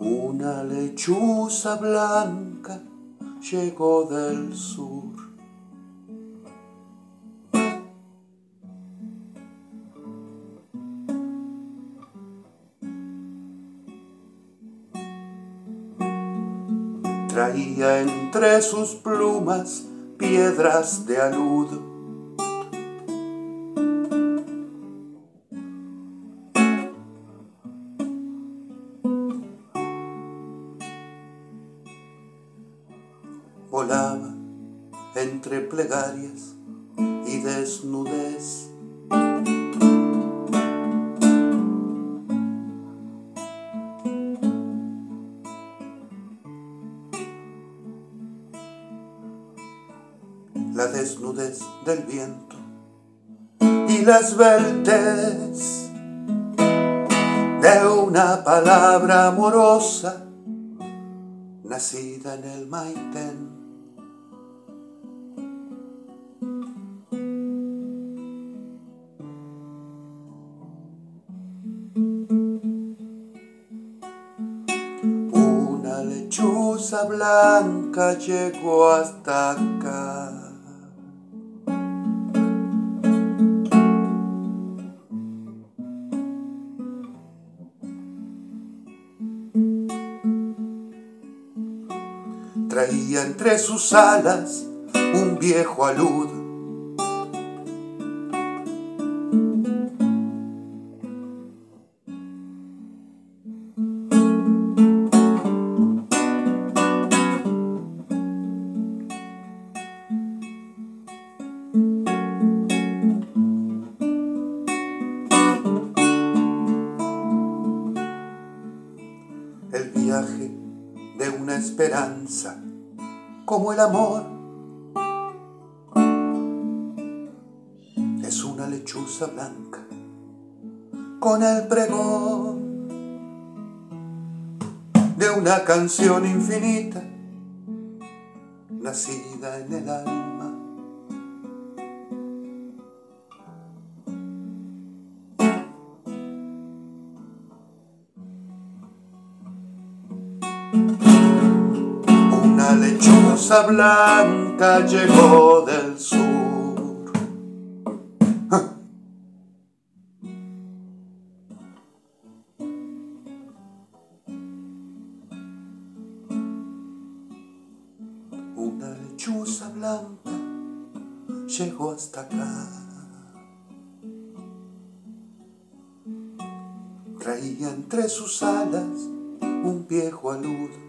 Una lechuza blanca llegó del sur. Traía entre sus plumas piedras de alud volaba entre plegarias y desnudez. La desnudez del viento y las vertes de una palabra amorosa nacida en el Maitén. Blanca llegó hasta acá. Traía entre sus alas un viejo alud de una esperanza como el amor. Es una lechuza blanca con el pregón de una canción infinita nacida en el alma. Lechuza blanca llegó del sur. Una lechuza blanca llegó hasta acá. Traía entre sus alas un viejo alud